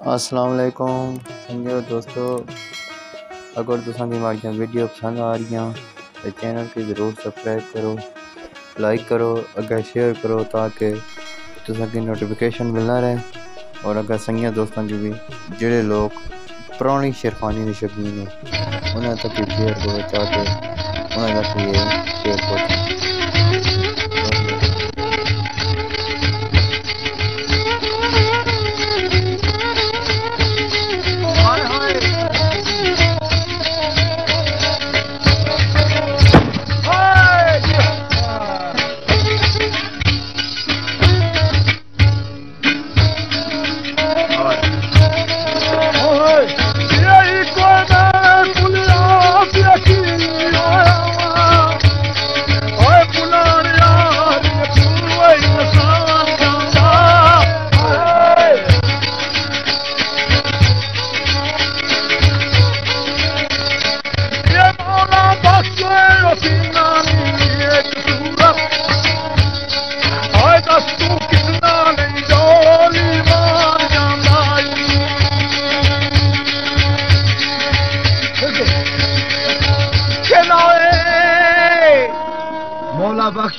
السلام علیکم۔ سنگیو دوستو، اگر تو سنگی ہماری ویڈیو پسند آ رہی ہیں تو چینل کی ضرور سبسکرائب کرو، لائک کرو اگر شیئر کرو تاکہ تو سنگی نوٹیفیکیشن ملنا رہے۔ اور اگر سنگیاں دوستوں کی بھی، جڑے لوگ پرانی شیرخانی نے شکین ہیں انہیں تک شیئر کرو تاکہ انہیں تک یہ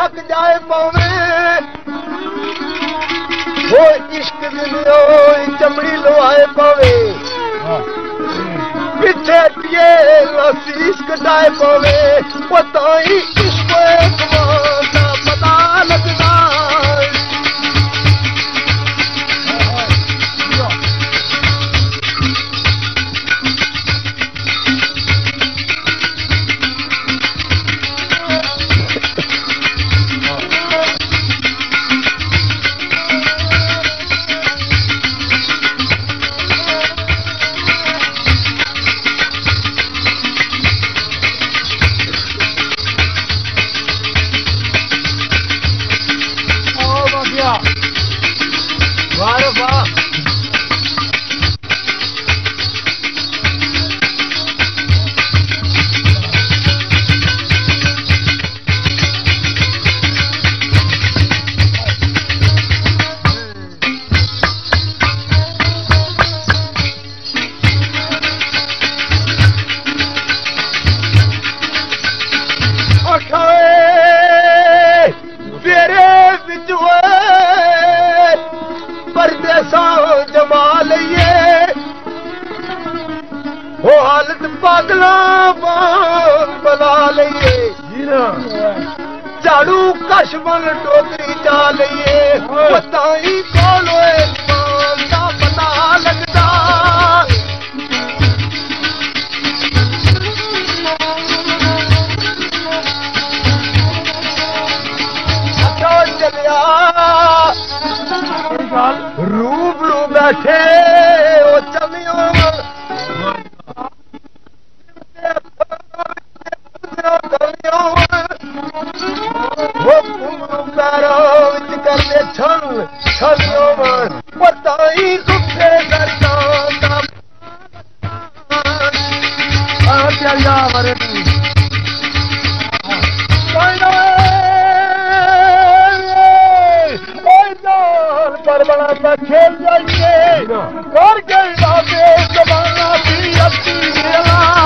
بے شک جائے پاوے وہ عشق دلو چمڑی لوائے پاوے پیچھے پیے لسیس کٹائے پاوے وہ تائی کھیل جائیے کر کے زمانہ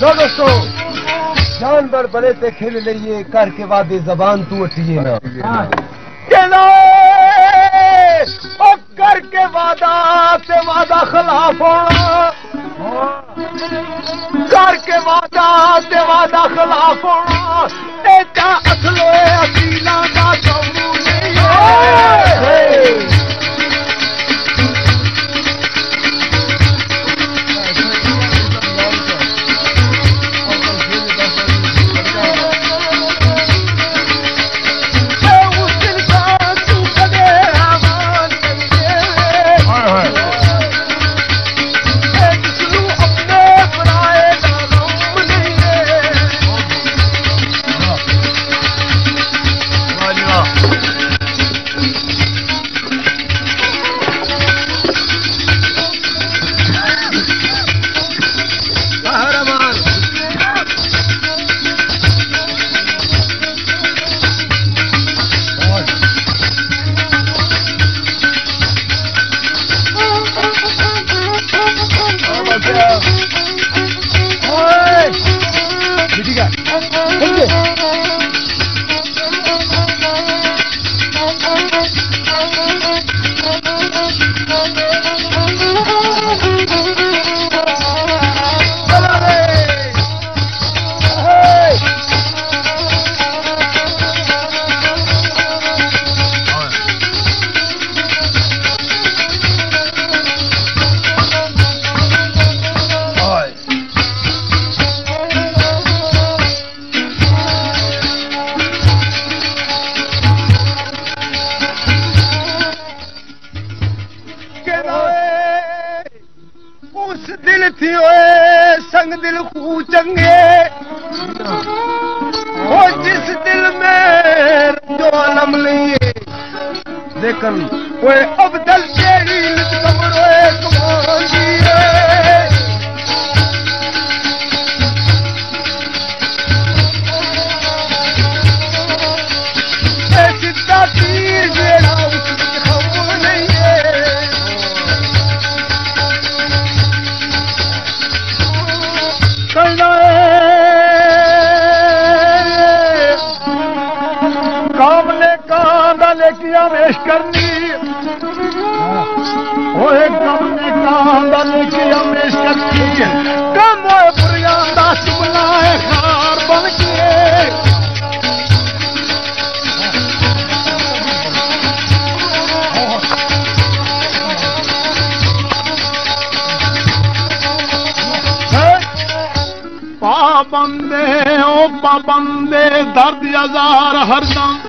دوستو جانور بڑے تے کھیل لئیے، کر کے وعدے زبان تو اٹھیے نا کر کے وعدہ، تے وعدہ خلاف ہونا کر کے وعدہ تے وعدہ خلاف ہونا ایڈا اصل اصیلا کا کمو نہیں second. We're up. کرنی۔ ہوئے نے کم ہوئے دا ہے خار بن کے پابندے او پابندے درد ہزار ہر دم۔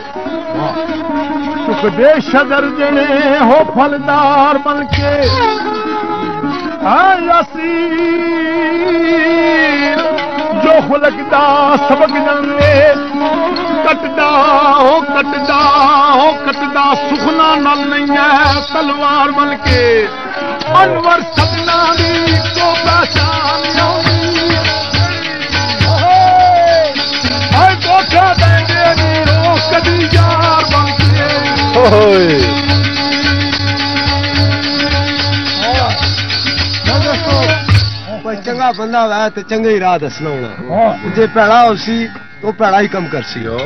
دے شدر جنے ہو پھلدار بن کے ہاں یاسین جو خلقدا سبق جانے کٹدا ہو کٹدا ہو کٹدا سخنا نل نہیں ہے تلوار بن کے انور سپنا دی کو پہچان کوئی چنگا بندہ ہوا تو چنگا ہی راہ دسنا ہونا جی پیڑا ہو سی تو پیڑا ہی کم کر سی ہو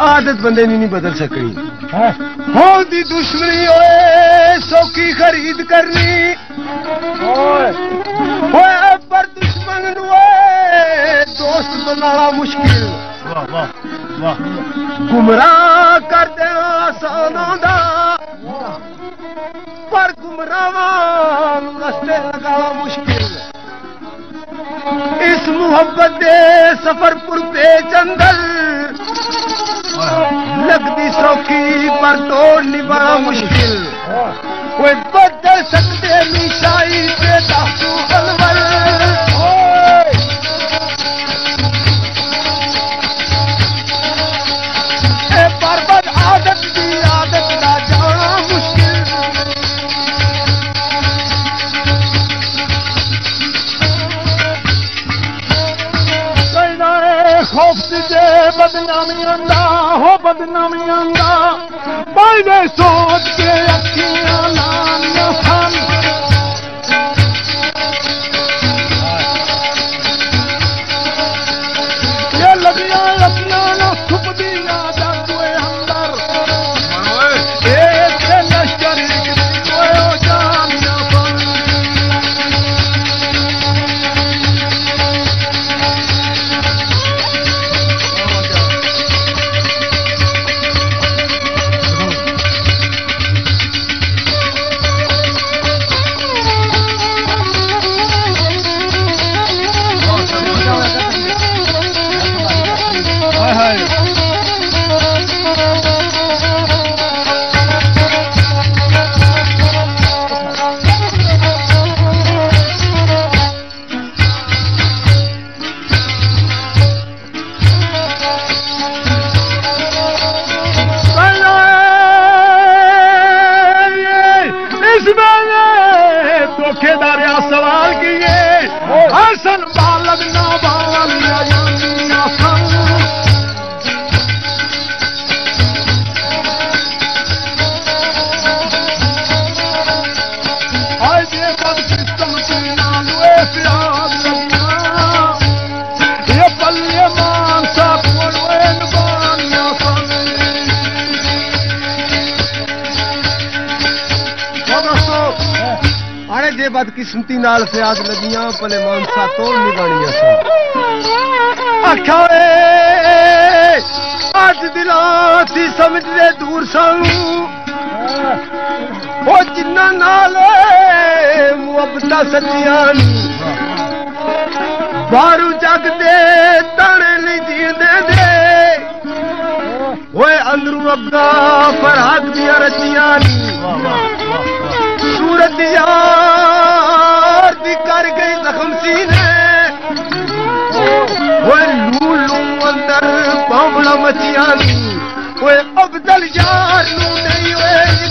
عادت بندے نہیں بدل سکنی ہو دی دشمنی ہوئے سوکی خرید کرنی ہوئے پر دشمن نوے دوست بنانا مشکل گمراہ کر دینا آسان دا. پر گمراہ رستے لگانا مشکل. اس محبت دے سفر پر پیچ اندر لگتی سوکھی پر توڑنی بڑا مشکل. کوئی بدل سکتے میشائی سے داسو الور خوف دے بدنامیاں دا ہو بدنامیاں دا بائی سوچ کے اکھیاں لانے ਹੈ ਜੇ ਬਦਕਿਸਮਤੀ ਨਾਲ ਫਿਆਦ ਲੱਗੀਆਂ, ਭਲੇ ਮਾਨਸਾ ਤੋਂ ਨਿਗਾਣੀਆਂ ਸਨ। ਆਖਾ ਏ ਅੱਜ ਦਿਲਾਂ ਸੀ ਸਮਝਦੇ ਦੂਰ ਸਾਨੂੰ। ਉਹ ਜਿੰਨਾ ਨਾਲ ਮੁਹੱਬਤਾਂ ਸੱਚੀਆਂ ਬਾਰੂ ਜਗ ਦੇ ਤਣੇ ਨਹੀਂ ਜੀਂਦੇ ਦੇ। ਓਏ ਅੰਦਰੋਂ ਅੱਗਾ ਫਰਹਾਦ ਦੀਆਂ ਰਚੀਆਂ ਵਾਹ ਵਾਹ يا متيالي وأبدل جار نوني وين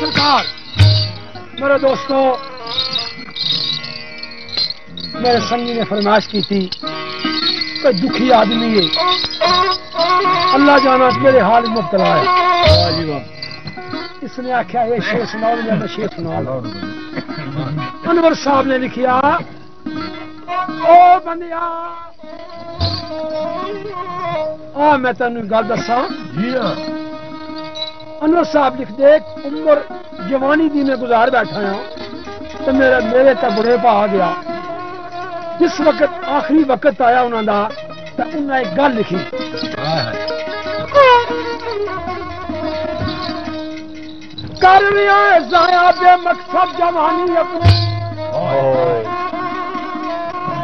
سرکار میرے دوستوں میرے سنگی نے فرمائش کی تھی کہ دکھی آدمی ہے۔ اللہ جانا میرے حال مبتلا ہے۔ اس نے آخیا یہ شیر سناؤ میں شیر سنا انور صاحب نے لکھیا او بندیا آ میں تین گل دسا انور صاحب لکھ دے عمر جوانی دی میں گزار بیٹھا ہوں تو میرا میرے تے بڑے پا آ گیا۔ جس وقت آخری وقت آیا انہوں دا تو انہوں نے ایک گل لکھی۔ کر رہا ہے ضائع بے مقصد جوانی اپنی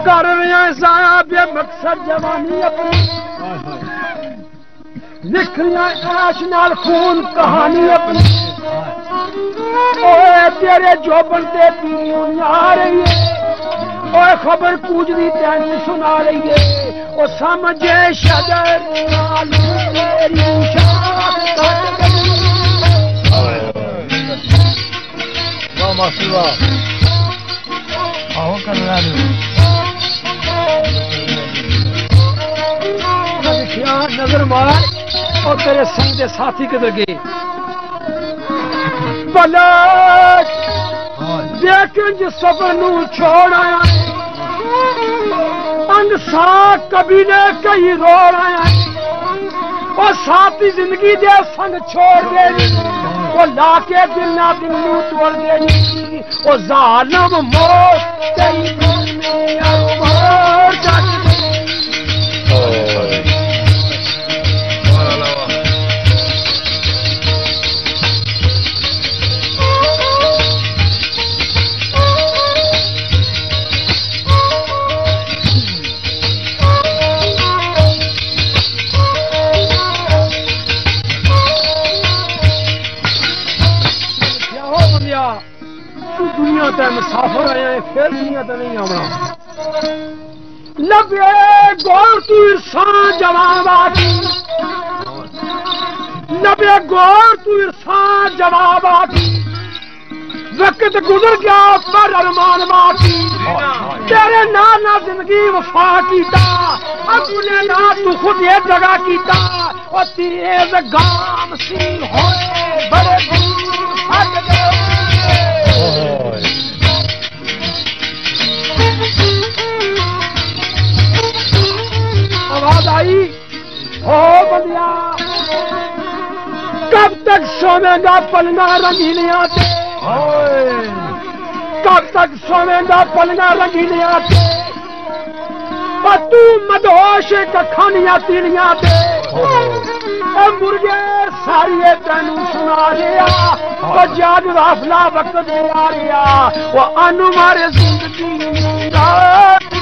کر رہا ہے ضائع بے مقصد جوانی اپنی لکھ رہا ہے عیش نال خون کہانی اپنی اوے تیرے جوبن تے پیوں آ رہی ہے اوے خبر کوجدی تینوں سنا رہی ہے او سمجھے شجر نال تیری شان کٹ گئی لکھیا نظر مار اور تیرے سنگ دے ساتھی کدھر گئے پلٹ دیکھ جس سفر نو چھوڑ آیا سا کبھی نے کئی رو رہے ہیں وہ ساتھی زندگی دے سنگ چھوڑ دے وہ لا کے دل نہ دل نو توڑ دے وہ ظالم موت گور تو ارسان جواب آتی لبے گور تو ارسان جواب آتی وقت گزر گیا، پر ارمان باقی تیرے نام نہ زندگی وفا کیتا اپنے نام تو خود یہ جگہ کیتا۔ اور تیز گام سی ہوئے، بڑے دور۔ آواز آئی ہو بندیا کب تک سونے گا پلنا رنگینیاں تے؟ کب تک سونے گا پلنا رنگینیاں تے؟ اور تو مدوش کھانیاں تیڑیاں تے؟ اے مرغے ساری تینوں سنا لیا وہ جاگ غافلہ وقت دے آ رہیا، وہ انو مارے زندگی رات